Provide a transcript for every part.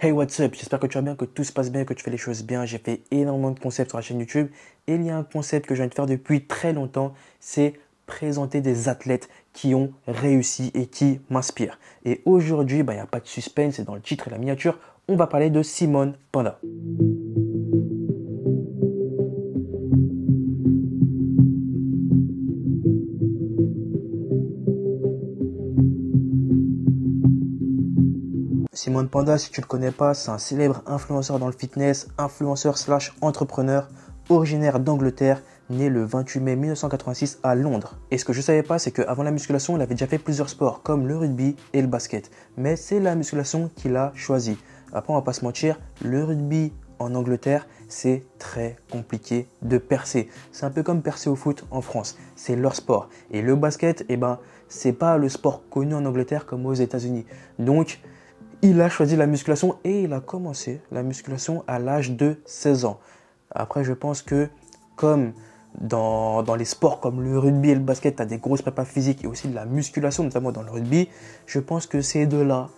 Hey what's up, j'espère que tu vas bien, que tout se passe bien, que tu fais les choses bien. J'ai fait énormément de concepts sur la chaîne YouTube et il y a un concept que je viens de faire depuis très longtemps, c'est présenter des athlètes qui ont réussi et qui m'inspirent. Et aujourd'hui, bah, il n'y a pas de suspense, c'est dans le titre et la miniature, on va parler de Simone Panda. Simone Panda, si tu ne le connais pas, c'est un célèbre influenceur dans le fitness, influenceur slash entrepreneur, originaire d'Angleterre, né le 28 mai 1986 à Londres. Et ce que je ne savais pas, c'est qu'avant la musculation, il avait déjà fait plusieurs sports comme le rugby et le basket. Mais c'est la musculation qu'il a choisi. Après, on va pas se mentir, le rugby en Angleterre, c'est très compliqué de percer. C'est un peu comme percer au foot en France. C'est leur sport. Et le basket, eh ben, c'est pas le sport connu en Angleterre comme aux États-Unis. Donc, il a choisi la musculation et il a commencé la musculation à l'âge de 16 ans. Après, je pense que comme dans, les sports comme le rugby et le basket, tu as des grosses prépas physiques et aussi de la musculation, notamment dans le rugby, je pense que c'est de là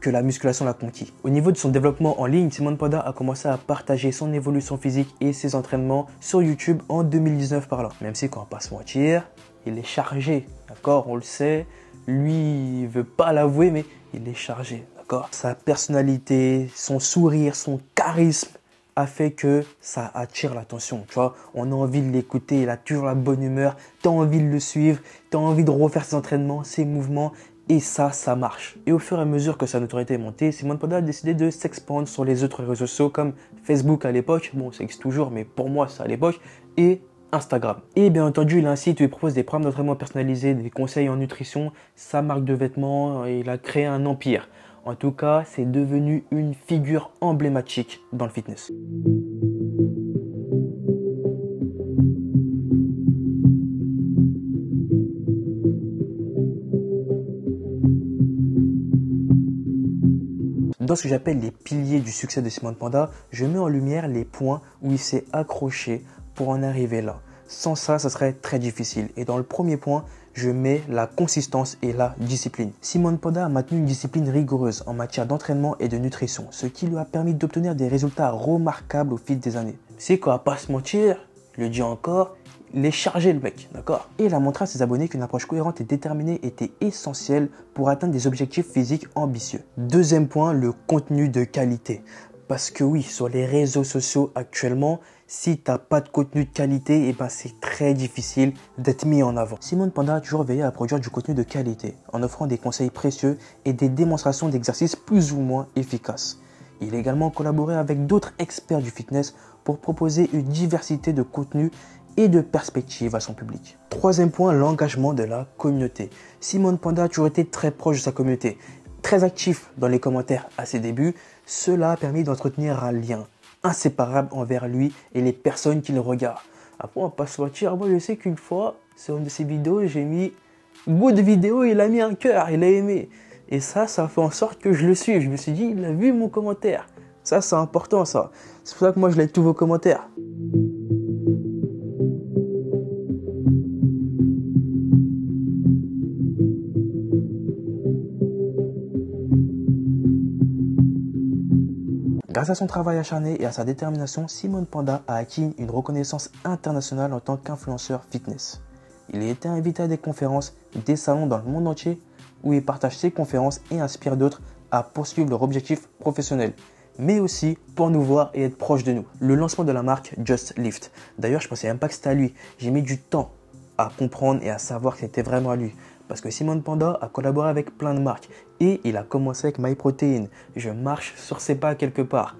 que la musculation l'a conquis. Au niveau de son développement en ligne, Simone Pada a commencé à partager son évolution physique et ses entraînements sur YouTube en 2019 par là. Même si, quand on va pas se mentir, il est chargé, d'accord On le sait. Lui, il veut pas l'avouer, mais il est chargé, Sa personnalité, son sourire, son charisme, a fait que ça attire l'attention. Tu vois, on a envie de l'écouter, il a toujours la bonne humeur, tu as envie de le suivre, tu as envie de refaire ses entraînements, ses mouvements, et ça, ça marche. Et au fur et à mesure que sa notoriété est montée, Simone Panda a décidé de s'expandre sur les autres réseaux sociaux comme Facebook à l'époque, bon, ça existe toujours, mais pour moi, c'est à l'époque, et Instagram. Et bien entendu, il incite il propose des programmes d'entraînement personnalisés, des conseils en nutrition, sa marque de vêtements, et il a créé un empire. En tout cas, c'est devenu une figure emblématique dans le fitness. Dans ce que j'appelle les piliers du succès de Simone Panda, je mets en lumière les points où il s'est accroché pour en arriver là. Sans ça, ça serait très difficile. Et dans le premier point, je mets la consistance et la discipline. Simone Panda a maintenu une discipline rigoureuse en matière d'entraînement et de nutrition, ce qui lui a permis d'obtenir des résultats remarquables au fil des années. C'est quoi, pas se mentir, je le dis encore, il est chargé le mec, d'accord? Et il a montré à ses abonnés qu'une approche cohérente et déterminée était essentielle pour atteindre des objectifs physiques ambitieux. Deuxième point, le contenu de qualité. Parce que oui, sur les réseaux sociaux actuellement, si tu n'as pas de contenu de qualité, et eh ben c'est très difficile d'être mis en avant. Simone Panda a toujours veillé à produire du contenu de qualité, en offrant des conseils précieux et des démonstrations d'exercices plus ou moins efficaces. Il a également collaboré avec d'autres experts du fitness pour proposer une diversité de contenus et de perspectives à son public. Troisième point, l'engagement de la communauté. Simone Panda a toujours été très proche de sa communauté, très actif dans les commentaires à ses débuts. Cela a permis d'entretenir un lien inséparable envers lui et les personnes qui le regardent. Après, on va pas se mentir, moi je sais qu'une fois, sur une de ses vidéos, j'ai mis good vidéo, il a mis un cœur, il a aimé. Et ça, ça fait en sorte que je le suive. Je me suis dit, il a vu mon commentaire. Ça, c'est important, ça. C'est pour ça que moi, je like tous vos commentaires. Grâce à son travail acharné et à sa détermination, Simone Panda a acquis une reconnaissance internationale en tant qu'influenceur fitness. Il a été invité à des conférences, des salons dans le monde entier où il partage ses conférences et inspire d'autres à poursuivre leur objectif professionnel, mais aussi pour nous voir et être proche de nous. Le lancement de la marque Just Lift. D'ailleurs, je pensais même pas que c'était à lui. J'ai mis du temps à comprendre et à savoir que c'était vraiment à lui. Parce que Simone Panda a collaboré avec plein de marques et il a commencé avec MyProtein. Je marche sur ses pas quelque part.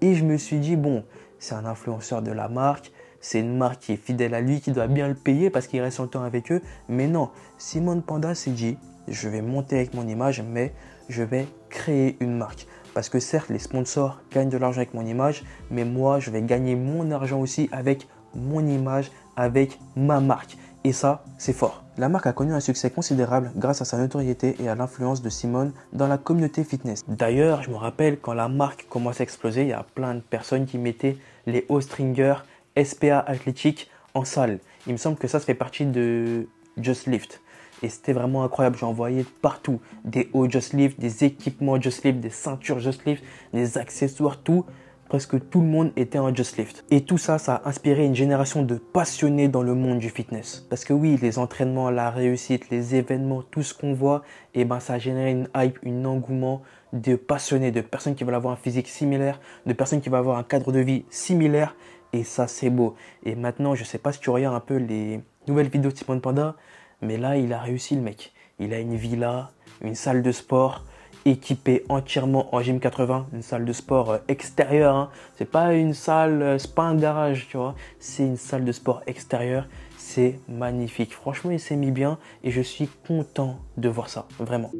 Et je me suis dit, bon, c'est un influenceur de la marque, c'est une marque qui est fidèle à lui, qui doit bien le payer parce qu'il reste longtemps avec eux. Mais non, Simone Panda s'est dit, je vais monter avec mon image, mais je vais créer une marque. Parce que certes, les sponsors gagnent de l'argent avec mon image, mais moi, je vais gagner mon argent aussi avec mon image, avec ma marque. Et ça, c'est fort. La marque a connu un succès considérable grâce à sa notoriété et à l'influence de Simone dans la communauté fitness. D'ailleurs, je me rappelle quand la marque commençait à exploser, il y a plein de personnes qui mettaient les hauts stringers SPA Athletic en salle. Il me semble que ça, ça fait partie de Just Lift. et c'était vraiment incroyable. J'en voyais partout. Des hauts Just Lift, des équipements Just Lift, des ceintures Just Lift, des accessoires, tout. Presque tout le monde était en Just Lift. Et tout ça, ça a inspiré une génération de passionnés dans le monde du fitness. Parce que oui, les entraînements, la réussite, les événements, tout ce qu'on voit, et eh ben ça a généré une hype, un engouement de passionnés, de personnes qui veulent avoir un physique similaire, de personnes qui veulent avoir un cadre de vie similaire. Et ça, c'est beau. Et maintenant, je sais pas si tu regardes un peu les nouvelles vidéos de Simon Panda, mais là, il a réussi le mec. Il a une villa, une salle de sport, équipé entièrement en gym 80, une salle de sport euh, extérieure. Hein. C'est pas une salle, euh, c'est pas un garage, tu vois. C'est une salle de sport extérieure. C'est magnifique. Franchement, il s'est mis bien et je suis content de voir ça, vraiment.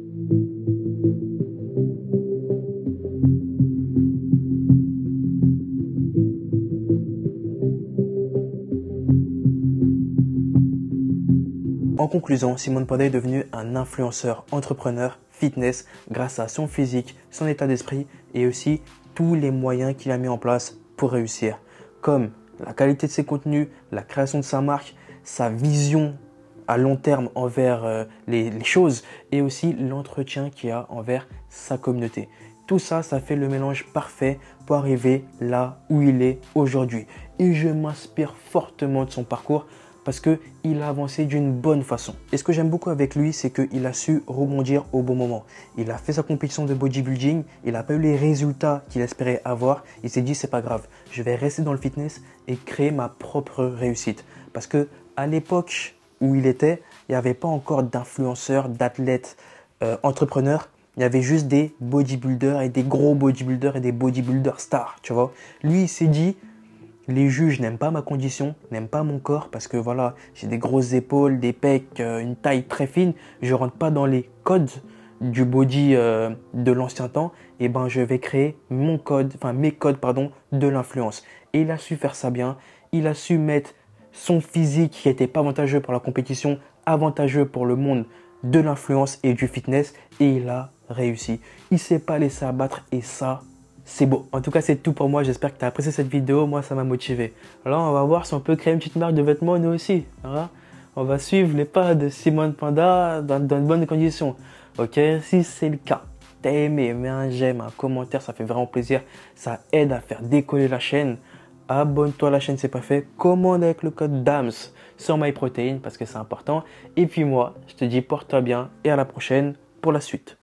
En conclusion, Simone Panda est devenu un influenceur entrepreneur fitness grâce à son physique, son état d'esprit et aussi tous les moyens qu'il a mis en place pour réussir, comme la qualité de ses contenus, la création de sa marque, sa vision à long terme envers euh, les, les, choses et aussi l'entretien qu'il a envers sa communauté. Tout ça, ça fait le mélange parfait pour arriver là où il est aujourd'hui. Et je m'inspire fortement de son parcours parce qu'il a avancé d'une bonne façon. Et ce que j'aime beaucoup avec lui, c'est qu'il a su rebondir au bon moment. Il a fait sa compétition de bodybuilding, il n'a pas eu les résultats qu'il espérait avoir. Il s'est dit, c'est pas grave, je vais rester dans le fitness et créer ma propre réussite. Parce que à l'époque où il était, il n'y avait pas encore d'influenceurs, d'athlètes, euh, entrepreneurs. Il y avait juste des bodybuilders et des gros bodybuilders et des bodybuilders stars, tu vois. Lui, il s'est dit, les juges n'aiment pas ma condition, n'aiment pas mon corps parce que voilà, j'ai des grosses épaules, des pecs, euh, une taille très fine. Je rentre pas dans les codes du body euh, de l'ancien temps. Et ben, je vais créer mon code, enfin mes codes pardon, de l'influence. Et il a su faire ça bien. Il a su mettre son physique qui n'était pas avantageux pour la compétition, avantageux pour le monde de l'influence et du fitness. Et il a réussi. Il s'est pas laissé abattre et ça, c'est beau. En tout cas, c'est tout pour moi. J'espère que tu as apprécié cette vidéo. Moi, ça m'a motivé. Alors, on va voir si on peut créer une petite marque de vêtements nous aussi. on va suivre les pas de Simone Panda dans, de bonnes conditions. Ok? Si c'est le cas, t'as aimé, mets un j'aime, un commentaire, ça fait vraiment plaisir. Ça aide à faire décoller la chaîne. Abonne-toi à la chaîne, c'est pas fait. Commande avec le code DAMS sur MyProtein parce que c'est important. Et puis moi, je te dis porte-toi bien et à la prochaine pour la suite.